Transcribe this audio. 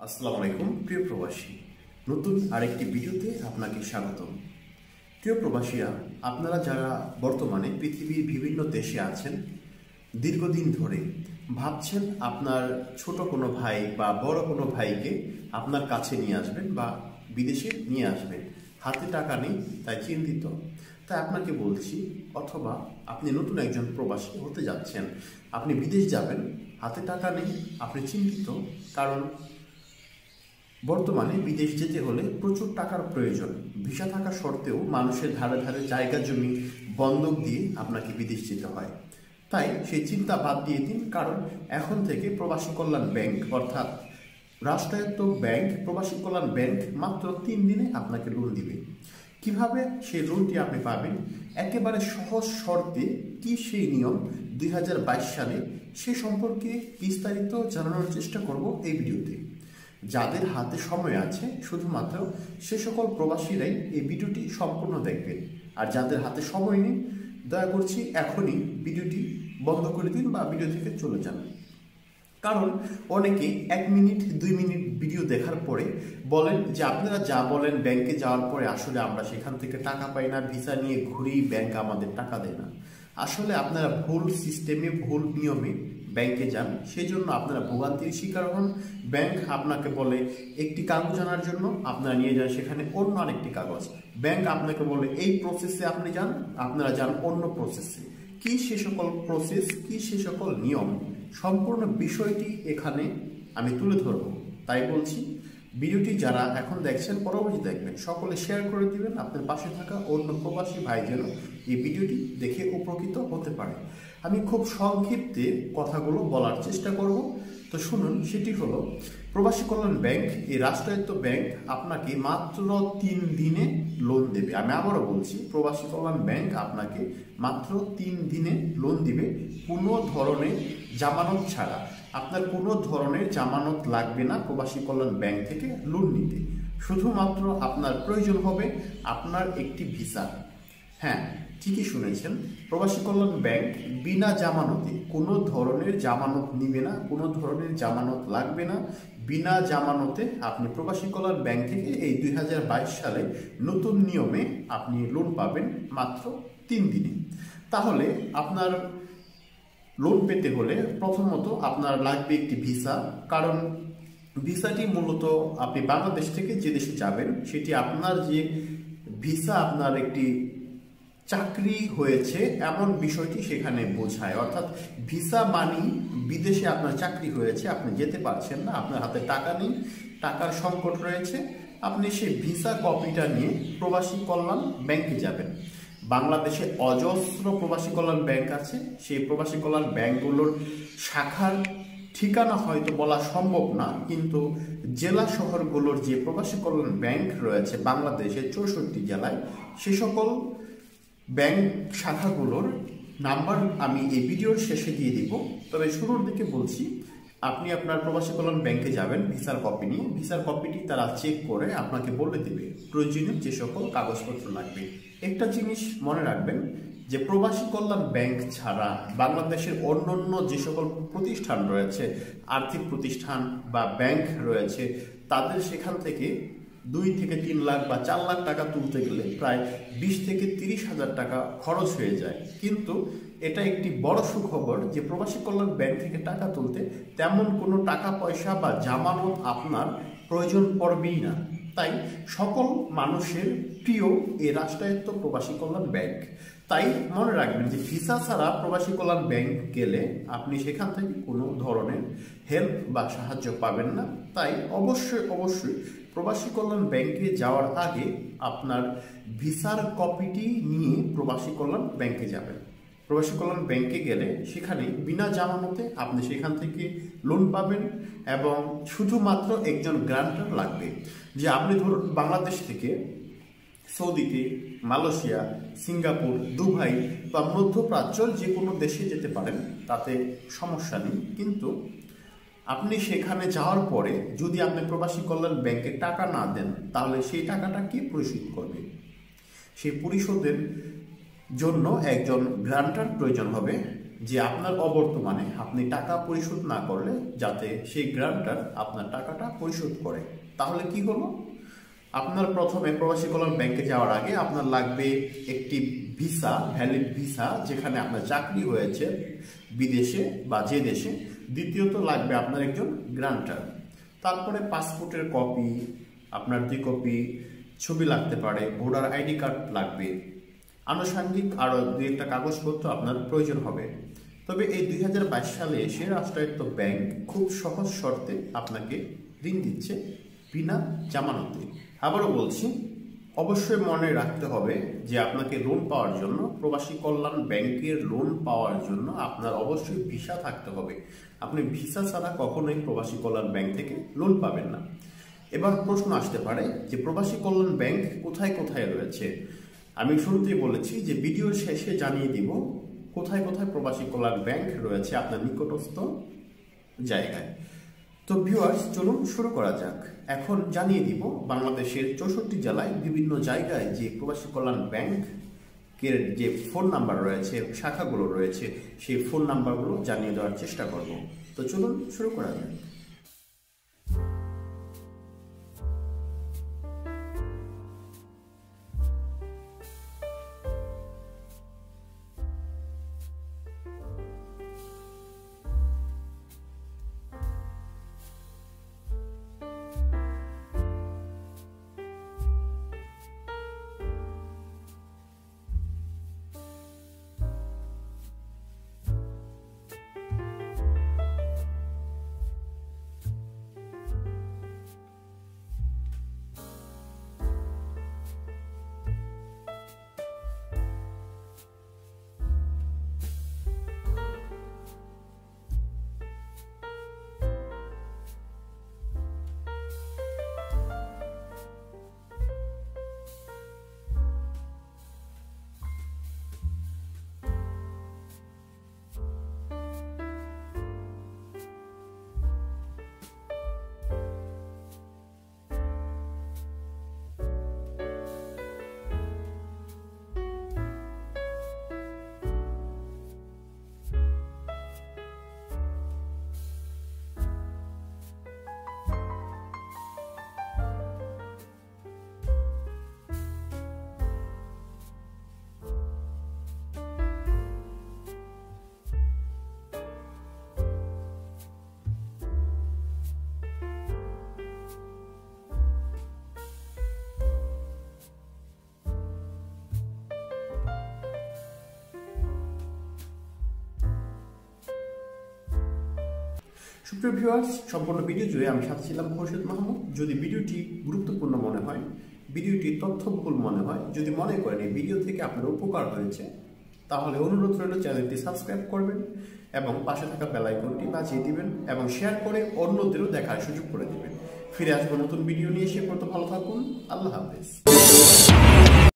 আসসালামু আলাইকুম, প্রিয় প্রবাসী। নতুন আরেকটি ভিডিওতে আপনাকে স্বাগতম। প্রিয় প্রবাসীরা, আপনারা যারা বর্তমানে পৃথিবীর বিভিন্ন দেশে আছেন, দীর্ঘদিন ধরে ভাবছেন আপনার ছোট কোনো ভাই বা বড় কোনো ভাইকে আপনার কাছে নিয়ে আসবেন বা বিদেশে নিয়ে আসবেন। হাতে টাকা নেই, তাই চিন্তিত। তাই আপনাকে বলছি, অথবা আপনি নতুন একজন প্রবাসী হতে যাচ্ছেন, আপনি বিদেশ যাবেন, হাতে টাকা নেই, আপনি চিন্তিত, কারণ বর্তমানে বিদেশ যেতে হলে প্রচুর টাকার প্রয়োজন। ভিসা থাকা সত্ত্বেও মানুষের ধারে ধারে জায়গা জমি বন্ধক দিয়ে আপনাকে বিদেশ যেতে হয়। তাই সেই চিন্তা বাদ দিয়ে দিন, কারণ এখন থেকে প্রবাসী কল্যাণ ব্যাংক, অর্থাৎ রাষ্ট্রায়ত্ত ব্যাংক, প্রবাসী কল্যাণ ব্যাংক মাত্র তিন দিনে আপনাকে লোন দিবে। কীভাবে সেই লোনটি আপনি পাবেন? একেবারে সহজ শর্তে কি সেই নিয়ম দুই হাজার বাইশ সালে? সে সম্পর্কে বিস্তারিত জানানোর চেষ্টা করব এই ভিডিওতে। যাদের হাতে সময় আছে, শুধুমাত্র সে সকল প্রবাসীরাই এই ভিডিওটি সম্পূর্ণ দেখবেন। আর যাদের হাতে সময় নেই, দয়া করছি এখনই ভিডিওটি বন্ধ করে দিন বা ভিডিও থেকে চলে যান। কারণ অনেকে এক মিনিট, দুই মিনিট ভিডিও দেখার পরে বলেন যে, আপনারা যা বলেন ব্যাংকে যাওয়ার পরে আসলে আমরা সেখান থেকে টাকা পাই না, ভিসা নিয়ে ঘুরি ব্যাংক আমাদের টাকা দেয় না। আসলে আপনারা ভুল সিস্টেমে, ভুল নিয়মে ব্যাংকে যান সেই জন্য আপনারা ভোগান্তির শিকার হন। ব্যাংক আপনাকে বলে একটি কাগজ আনার জন্য আপনারা নিয়ে যান, সেখানে অন্য আরেকটি কাগজ। ব্যাংক আপনাকে বলে এই প্রসেসে আপনি যান, আপনারা যান অন্য প্রসেসে কি সে সকল প্রসেস কি সে সকল নিয়ম? সম্পূর্ণ বিষয়টি এখানে আমি তুলে ধরব। তাই বলছি ভিডিওটি যারা এখন দেখছেন, পরবর্তী দেখবেন। সকলে শেয়ার করে দিবেন। আপনার পাশে থাকা অন্য প্রবাসী ভাই যেন এই ভিডিওটি দেখে উপকৃত হতে পারে। আমি খুব সংক্ষিপ্তে কথাগুলো বলার চেষ্টা করব। তো শুনুন, সেটি হলো, প্রবাসী কল্যাণ ব্যাংক, এই রাষ্ট্রায়ত্ত ব্যাংক আপনাকে মাত্র তিন দিনে লোন দেবে। আমি আবারও বলছি, প্রবাসী কল্যাণ ব্যাংক আপনাকে মাত্র তিন দিনে লোন দিবে কোনো ধরনের জামানত ছাড়া। আপনার কোনো ধরনের জামানত লাগবে না প্রবাসী কল্যাণ ব্যাংক থেকে লোন নিতে। শুধুমাত্র আপনার প্রয়োজন হবে আপনার একটি ভিসা হ্যাঁ ঠিকই শুনেছেন। প্রবাসী কল্যাণ ব্যাংক বিনা জামানতে কোনো ধরনের জামানত নিবে না, কোনো ধরনের জামানত লাগবে না। বিনা জামানতে আপনি প্রবাসী কল্যাণ ব্যাংক থেকে এই দু হাজার বাইশ সালে নতুন নিয়মে আপনি লোন পাবেন মাত্র তিন দিনে। তাহলে আপনার লোন পেতে হলে প্রথমত আপনার লাগবে একটি ভিসা, কারণ ভিসাটি মূলত আপনি বাংলাদেশ থেকে যে দেশে যাবেন, সেটি আপনার যে ভিসা আপনার একটি চাকরি হয়েছে, এমন বিষয়টি সেখানে বোঝায়। অর্থাৎ ভিসা মানি, বিদেশে আপনার চাকরি হয়েছে, আপনি যেতে পারছেন না, আপনার হাতে টাকা নেই, টাকার সংকট রয়েছে, আপনি সেই ভিসা কপিটা নিয়ে প্রবাসী কল্যাণ ব্যাংকে যাবেন। বাংলাদেশে অজস্র প্রবাসী কল্যাণ ব্যাংক আছে, সেই প্রবাসী কল্যাণ ব্যাংকগুলোর শাখার ঠিকানা হয়তো বলা সম্ভব না, কিন্তু জেলা শহরগুলোর যে প্রবাসী কল্যাণ ব্যাংক রয়েছে, বাংলাদেশের চৌষট্টি জেলায়, সে সকল ব্যাংক শাখাগুলোর নাম্বার আমি এই ভিডিওর শেষে দিয়ে দিব। তবে শুরুর দিকে বলছি, আপনি আপনার প্রবাসী কল্যাণ ব্যাংকে যাবেন ভিসার কপি নিয়ে। ভিসার কপিটি তারা চেক করে আপনাকে বলে দেবে প্রয়োজনীয় যে সকল কাগজপত্র লাগবে। একটা জিনিস মনে রাখবেন যে প্রবাসী কল্যাণ ব্যাংক ছাড়া বাংলাদেশের অন্যান্য যে সকল প্রতিষ্ঠান রয়েছে, আর্থিক প্রতিষ্ঠান বা ব্যাংক রয়েছে, তাদের সেখান থেকে দুই থেকে তিন লাখ বা চার লাখ টাকা তুলতে গেলে প্রায় বিশ থেকে তিরিশ হাজার টাকা খরচ হয়ে যায়। কিন্তু এটা একটি বড় সুখবর যে প্রবাসী কল্যাণ ব্যাংক থেকে টাকা তুলতে তেমন কোনো টাকা পয়সা বা জামানত আপনার প্রয়োজন পড়বেই না। তাই সকল মানুষের প্রিয় এই রাষ্ট্রায়ত্ত প্রবাসী কল্যাণ ব্যাংক। তাই মনে রাখবেন যে ভিসা ছাড়া প্রবাসী কল্যাণ ব্যাংক গেলে আপনি সেখান থেকে কোনো ধরনের হেল্প বা সাহায্য পাবেন না। তাই অবশ্যই অবশ্যই প্রবাসী কল্যাণ ব্যাংকে যাওয়ার আগে আপনার ভিসার কপিটি নিয়ে প্রবাসী কল্যাণ ব্যাংকে যাবেন। প্রবাসী কল্যাণ ব্যাংকে গেলে সেখানে বিনা জামানতে আপনি সেখান থেকে লোন পাবেন এবং শুধুমাত্র একজন গ্রান্টার লাগবে। যে আপনি ধরুন বাংলাদেশ থেকে সৌদিতে, মালয়েশিয়া, সিঙ্গাপুর, দুবাই বা মধ্যপ্রাচ্যর যে কোনো দেশে যেতে পারেন, তাতে সমস্যা নেই। কিন্তু আপনি সেখানে যাওয়ার পরে যদি আপনি প্রবাসী কল্যাণ ব্যাংকে টাকা না দেন, তাহলে সেই টাকাটা কে পরিশোধ করবে? সেই পরিশোধের জন্য একজন গ্রান্টার প্রয়োজন হবে যে আপনার অবর্তমানে আপনি টাকা পরিশোধ না করলে যাতে সেই গ্রান্টার আপনার টাকাটা পরিশোধ করে। তাহলে কি হলো আপনার প্রথমে প্রবাসী কল্যাণ ব্যাংকে যাওয়ার আগে আপনার লাগবে একটি ভিসা, ভ্যালিড ভিসা, যেখানে আপনার চাকরি হয়েছে বিদেশে বা যে দেশে। দ্বিতীয়ত লাগবে আপনার একজন গ্রান্টার। তারপরে পাসপোর্টের কপি, আপনার দুই কপি ছবি লাগতে পারে, ভোটার আইডি কার্ড লাগবে। আনুষঙ্গিক আরও দুই একটা কাগজপত্র আপনার প্রয়োজন হবে। তবে এই দুই হাজার বাইশ সালে এসে রাষ্ট্রায়ত্ত ব্যাংক খুব সহজ শর্তে আপনাকে ঋণ দিচ্ছে বিনা জামানতে। আবারও বলছি অবশ্যই মনে রাখতে হবে যে আপনাকে লোন পাওয়ার জন্য, প্রবাসী কল্যাণ ব্যাংকের লোন পাওয়ার জন্য আপনার অবশ্যই ভিসা থাকতে হবে। আপনি ভিসা ছাড়া কখনোই প্রবাসী কল্যাণ ব্যাংক থেকে লোন পাবেন না। এবার প্রশ্ন আসতে পারে যে প্রবাসী কল্যাণ ব্যাংক কোথায় কোথায় রয়েছে? আমি শুরুতেই বলেছি যে ভিডিও শেষে জানিয়ে দিব কোথায় কোথায় প্রবাসী কল্যাণ ব্যাংক রয়েছে আপনার নিকটস্থ জায়গায়। তো ভিউয়ার্স চলুন শুরু করা যাক। এখন জানিয়ে দিব, বাংলাদেশের চৌষট্টি জেলায় বিভিন্ন জায়গায় যে প্রবাসী কল্যাণ ব্যাংক ব্যাংকের যে ফোন নাম্বার রয়েছে, শাখাগুলো রয়েছে, সেই ফোন নাম্বারগুলো জানিয়ে দেওয়ার চেষ্টা করব। তো চলুন শুরু করা যাক। সুপ্রিয় ভিউয়ার্স সম্পূর্ণ ভিডিও জুড়ে আমি সাথে ছিলাম খোরশেদ মাহমুদ। যদি ভিডিওটি গুরুত্বপূর্ণ মনে হয়, ভিডিওটি তথ্যবহুল মনে হয়, যদি মনে করেন এই ভিডিও থেকে আপনার উপকার হয়েছে, তাহলে অনুরোধ রইল চ্যানেলটি সাবস্ক্রাইব করবেন এবং পাশে থাকা বেলাইকনটি বাজিয়ে দিবেন এবং শেয়ার করে অন্যদেরও দেখার সুযোগ করে দিবেন। ফিরে আসব নতুন ভিডিও নিয়ে, সে পর্যন্ত ভালো থাকুন, আল্লাহ হাফেজ।